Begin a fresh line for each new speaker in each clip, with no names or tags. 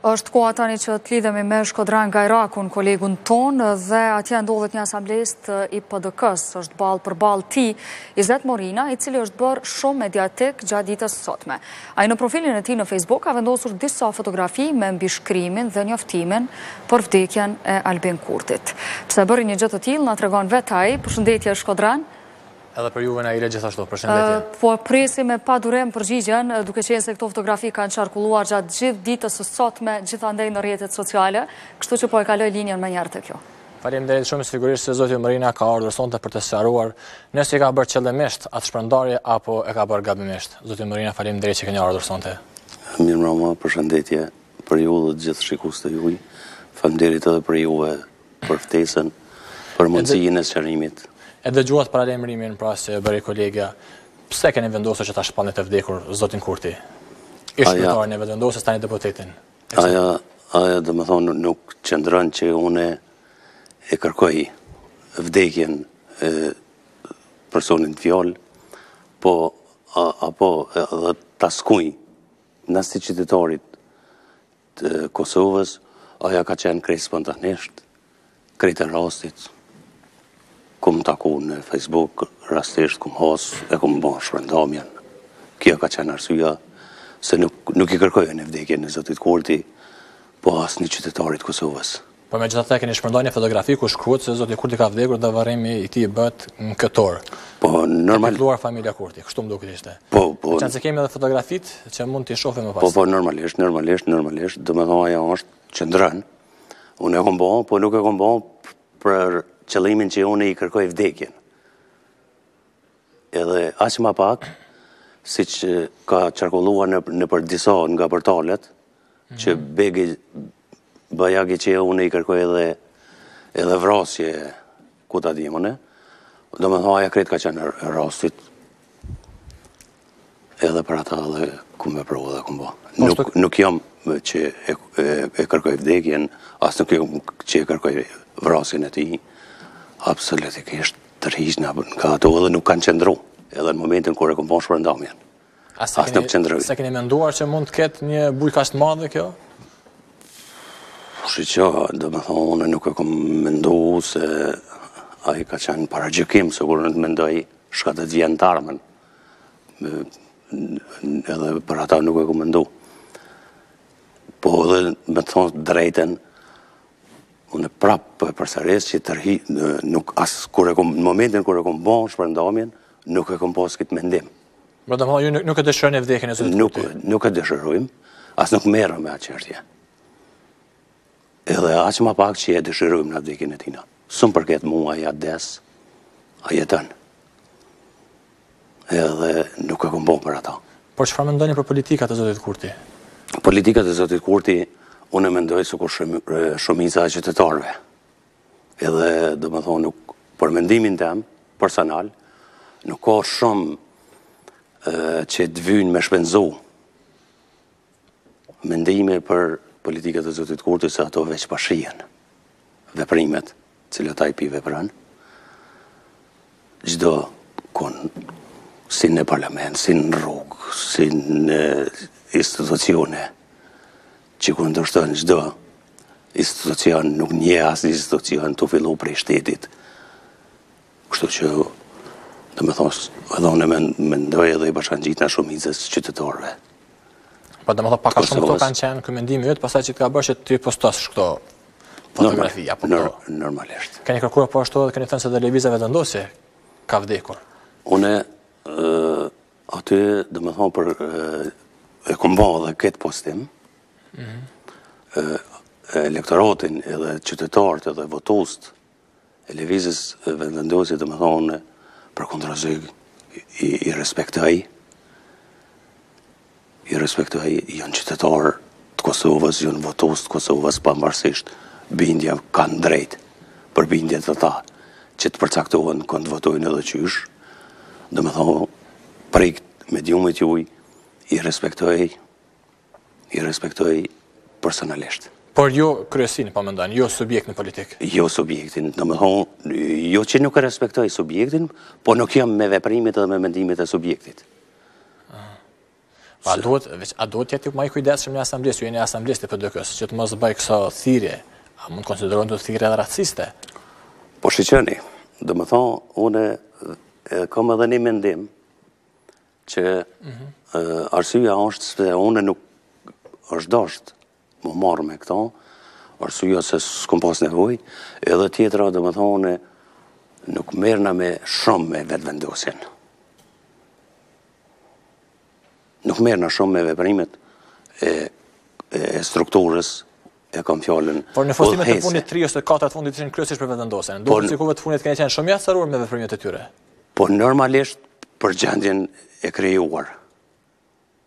Është koha tani që të lidhemi me Shkodran Gajrakun, kolegun tonë, dhe atje ndodhet një asamblist i PDK-së, është ballë për ballë tij, Izet Morina, i cili është bërë shumë mediatik gjatë ditës sotme. Ai në profilin e tij në Facebook ka vendosur disa fotografi me mbishkrimin dhe njoftimin për vdekjen e Albin Kurtit. Pse bëri një gjë të tillë, na tregon vetë ai, përshëndetje Shkodran,
Edhe për juve në ire gjithashtu, përshëndetje.
Po presim me padurim përgjigjen, duke qenë se këto fotografi kanë qarkulluar gjatë gjithë ditës së sotme, gjithandej në rjetet sociale, kështu që po e kaloj linjën menjëherë te
ju. Faleminderit shumë, sigurisht se zoti Morina ka ardhur sonte për të sqaruar nëse e ka bërë qëllimisht atë shpërndarje apo e ka bërë gabimisht. Zoti Morina, faleminderit që keni ardhur sonte.
Mirëmbrëma, përshëndetje për ju dhe gjithë shikuesit tuaj. Faleminderit edhe për juve për ftesën, për mundësinë e sqarimit.
E dëgjuat paralajmërimin pra që e bëri kolegja, pse keni vendosur që ta shpallni të vdekur zotin Kurti? Ish-kryetarin e Vetëvendosjes, tani deputetin.
Ajo, ajo domethënë nuk qëndron që unë e kërkoj vdekjen e personit në fjalë, po apo dhe t'askujt, asnjë qytetarit të Kosovës, ajo ka qenë krejt spontanisht, krejt e rastit, ku m'ka taku në Facebook, rastisht kom has, e kom bo shpërndarjen. Kjo ka qenë arsyja, se nuk, nuk i kërkoj vdekjen zotit Kurti, po as një qytetarit
t'Kosovës. Por megjithatë e keni shpërndarë një fotografi ku shkruhet se zoti Kurti ka vdekur dhe varrimi i tij bëhet në këtë orë.
Po normal.
Ka familja Kurti, kështu më duket ishte.
Po po.
Çka se kemi edhe fotografitë që mund t'i shohim më pas.
Po po normalisht, normalisht, normalisht, domethënë ajo është, qëndron. Unë e kom bo, po nuk e kom bo për qëllimin që unë i kërkoj vdekjen. Edhe aq ma pak, siç ka qarkulluar në, nëpër disa nga portalet, që demek, bajagi që unë i kërkoj edhe edhe vrasje ku ta di unë, domethonë ajo krejt ka qenë e rastit edhe për ata dhe kom vepru dhe e kom ba. Po, nuk, nuk jam që e, e, e kërkoj vdekjen, as nuk jam që e kërkoj vrasjen e tij, absolutikisht tërhiqem nga ato edhe nuk kanë qëndru, edhe në momentin kur e kom bo shpërndarjen.
As nuk qëndroj. S'e keni menduar që mund të ketë një bujë kaq
të madhe kjo? Shiqo, domethonë, unë nuk e kom mendu se ai ka qenë paragjykim, sikur unë të mendoj, çka të vjen n'të ardhmen. Edhe për ata nuk e kom mendu. Po edhe me thonë të drejtën, unë prapë po përsëris që tërhi, nuk as, kur e kom, në momentin kur e kom bon shpërndarjen, nuk e kom pas këtë mendim.
Domethënë ju nuk e dëshironi vdekjen e zotit Kurti?
Nuk, nuk e dëshirojmë, as nuk merrna me atë çështje. Edhe aq ma pak që e dëshërujmë në vdekin e tina. S'më përket mua a vdes, a jeton. Edhe nuk e kom bo për ata.
Por çfarë mendoni për politikat e zotit Kurti?
Politikat e zotit Kurti, unë e mendoj sikur shumica e qytetarëve. Edhe, domethënë, nuk, për mendimin tem, personal, nuk ka shumë që të vyn me shpenzu mendime për politikat e zotit Kurti se ato veç po shihen veprimet cilat ai p'i vepron çdokun si në parlament, si në rrugë si në institucione që kundërshton çdo institucion, nuk njeh asnjë institucion tu fillu prej shtetit. Kështu që, domethënë, edhe unë me, mendoj edhe i bashkangjitna shumicës qytetarëve.
Po domethënë, pak a shumë këto kanë qenë ky mendimi yt, pasaj që të ka bërë që t'i postosh këto fotografi, apo
këto. Nor, normalisht.
Keni kërkuar po ashtu edhe keni thënë se dhe Lëvizja Vetëvendosje ka vdekur.
Une, Aty, domethënë, për, e kom bo edhe këtë postim, mhm. elektoratin edhe qytetarët edhe votust e Lëvizjes Vetëvendosje, domethënë, përkundrazi, i, i respektoj, I respektoj, janë qytetarë të Kosovës, janë votus të Kosovës, pamvarësisht bindja kanë të drejtë për bindje të veta, që të përcaktohen kënd të votojnë edhe qysh, domethënë, prej këtij mediumit juj, i respektoj, i respektoj personalisht.
Por jo kryesinë, po mendoni, jo subjektin politik.
Jo subjektin, domethënë, jo që nuk e respektoj subjektin, po nuk jam me veprimet edhe me mendimet e subjektit.
A duhet, veç, a duhet të jetë ma i kujdesshëm një asamblist, ju jeni asamblist i PDK-së, që të mos bëjë këso thirrje, a mund të konsiderohen këto thirrje dhe raciste?
Po shiqoni, domethënë, une kam edhe një mendim, që mhm. arsyja është se une nuk është dosht M'u marrë me këto arsye se s'kam pas nevojë, edhe tjetra domethënë nuk merrna me shumë me vetëvendosjen. Nuk merrna shumë me veprimet e e strukturës e kam fjalën.
Por në postimet e fundit 3 ose 4 të fundit ishin kryesisht për vetëvendosjen. Duket sikur të fundit keni qenë shumë i ashpërsuar me veprimet e tyre.
Po normalisht për gjendjen e krijuar.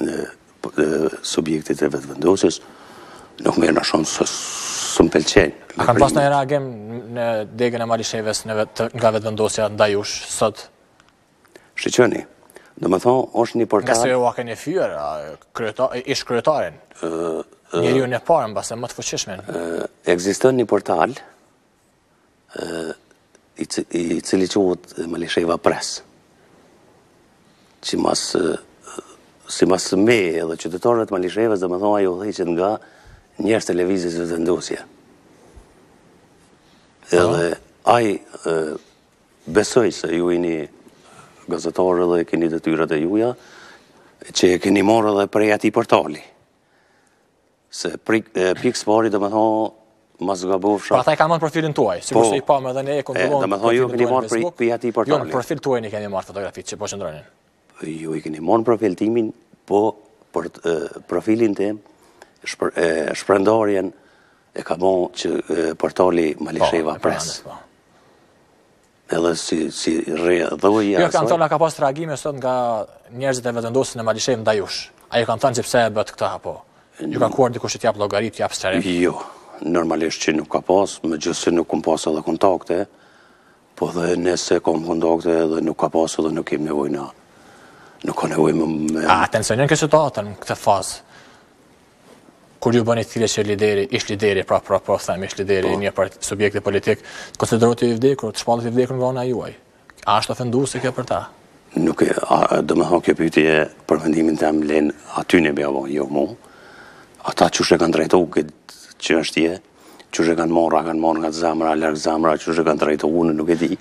në subjektin e Vetëvendosjes, nuk ma ndin shumë se s'më pëlqen.
A ka pas ndonjë reagim në degën e Malishevës nga Vetëvendosja ndaj jush, sot?
Shiqoni, domethënë, është një portal...
Ngase ju e keni fyer, ish kryetarin, njeriun e parë, mbase më të fuqishmin.
Ekziston një portal, i cili quhet Malisheva Press, që mas, simas meje edhe qytetarët e Malishevës, domethënë ai udhëheqet nga njerëz të Lëvizjes Vetëvendosje. Po. Edhe ai besoj se ju jeni gazetar edhe e keni detyrat e juja, që e keni marrë edhe prej atij portali. Se pikësëpari domethënë, mos gabofsha shumë.
Pra ata e kanë marrë profilin tuaj, si përse po. i pa me dhe ne e kontrolon.
Domethënë, ju e keni marrë prej atij portali.
Jo, në profilin tuaj ne i kemi marrë fotografitë që po qëndronin.
Ju e keni marrë profilin tim, po profilin tim, shpërndarjen e ka bo qaj portali Malisheva po, Press. Po. Edhe si si rrjedhojë e asaj.
Jo, kanë thënë ka pas reagime sot nga njerëzit e Vetëvendosjes në Malishevë ndaj jush. A ju kanë thënë që pse e bëtë këtë apo. Ju ka kërkuar dikush të japësh llogari, të japësh sqarim.
Jo. Normalisht që nuk ka pas, megjithëse nuk kom pas edhe kontakte, po dhe nëse kom kontakte edhe nuk ka pas edhe nuk kemi nevojë në anë. Nuk ka nevojë me...
A, tensionon kjo situatën në këtë fazë? Kur ju bëni thirrje që lideri, ish lideri, pra pra pra them, ish lideri po. i një part subjekti politik, të konsiderohet i vdekur, të shpallet i vdekur nga ana juaj. A është ofenduese kjo për ta?
Nuk e, domethënë kjo pyetje për mendimin tem vlen atyne me jau bo, jo mu. Ata qysh e kanë drejtu këtë çështje, Qysh e kanë marrë, a e kanë marrë ngat zemre, a larg zemre, a qysh e kanë trajtu unë, nuk e di.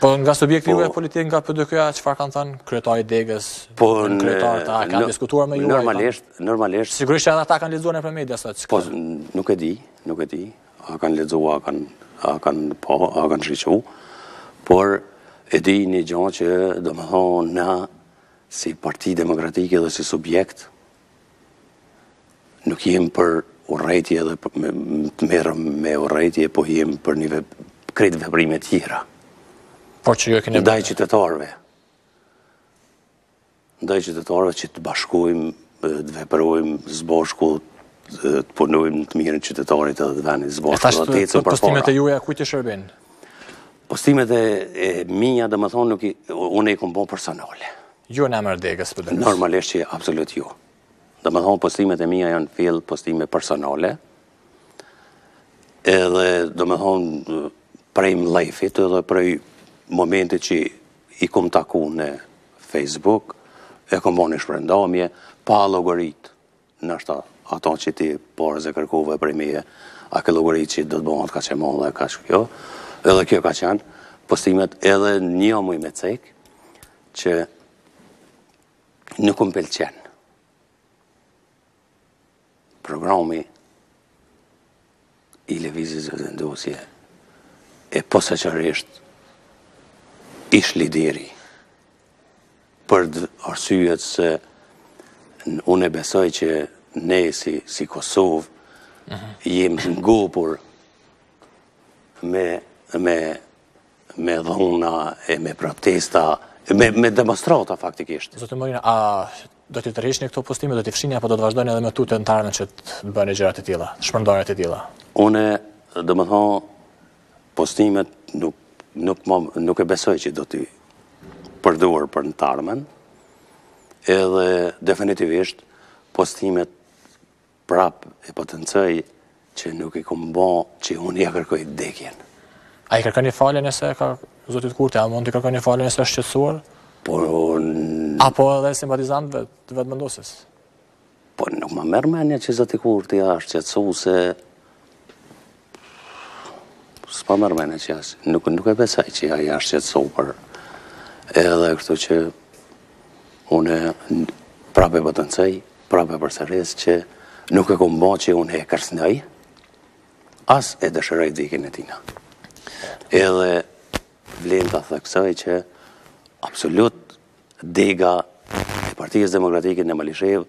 Po nga subjekti po- juaj politik nga PDK-ja, çfarë kanë thënë, kryetari i degës,
po
nënkryetarët, a, kanë diskutuar me ju?
Normalisht, normalisht.
Sigurisht që edhe ata kanë lexuar nëpër media, sot, që
Po, nuk e di, nuk e di, a kanë lexuar, a kanë, a kanë, po, a kanë shiqu, por e di një gjo që, domethënë, na, si parti demokratike dhe si subjekt, Nuk jem për urrejtje dhe të merremi me urrejtje, po jem për krejt veprime tjera.
Po që ju e keni bërë?
Ndaj qytetarve. Ndaj qytetarve që të bashkohemi, të veprojmë s'bashku, të punojmë të mirën e qytetarit edhe të venit s'bashku.
E thashë, këto postimet e juja, kujt i shërbejnë?
Postimet e mija, domethënë, unë i kom bo personale.
Jo në emër degës për degës.
Normalisht që absolut jo. Domethënë, postimet e mia janë fill postime personale, edhe, domethënë, prej mlefit edhe prej momentit që i kom taku në Facebook, e kom bo një shpërndarje, pa llogarit, Nashta ato që ti pak herë kërkove prej meje, a ke llogarit që do të bëhet kaq e madhe, kaq kjo, edhe kjo ka qenë, postimet edhe një, muj me cek, që nuk më pëlqen. Programi i Lëvizjes Vetëvendosje e posaçërisht ish-lideri, për arsye se unë e besoj që ne si, si Kosovë mhm. jemi ngopur me, me me dhunë e me protesta, me, me demonstrata faktikisht.
Zoti Morina, a do t'i tërheqni këto postime, do t'i fshini apo do të vazhdoni edhe më tutje në të ardhmen që të bëni gjëra të tilla, shpërndarje
të tilla? Unë, domethënë, postimet nuk, nuk e besoj që do t'i përdor për në t'ardhmen, edhe definitivisht postimet Prap e potencoj që nuk i kom bo që unë ia kërkoj vdekjen.
A i kërkoni falje, nëse ka, zotit Kurti, a mund t'i kërkoni falje nëse është shqetësuar?
Por unë...
Apo edhe simpatizantëve të Vetëvendosjes?
Po nuk ma merr menja që zoti Kurti është shqetësu se S'ma merr menja që ai asht, nuk, nuk e besoj që ai asht shqetësu për, edhe kështu që unë prap e potencoj, prap e përsëris që nuk e kom bo që unë e kërcnoj, as e dëshëroj vdekjen e tina. Edhe vlen të theksoj që absolut dega e Partisë Demokratike në Malishevë,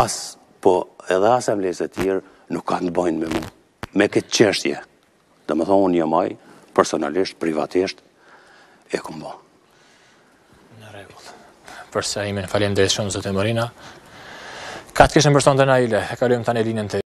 as po edhe as asamblistë të tjerë nuk kanë të bajnë me mu. Me këtë çështje, domethënë unë një maj, personalisht, privatisht, e kom bo.
Në rregull. Për sqarimin, faleminderit shumë, zoti Morina. Kaq kishim për sonte, Naile, e kalojmë tani linjën të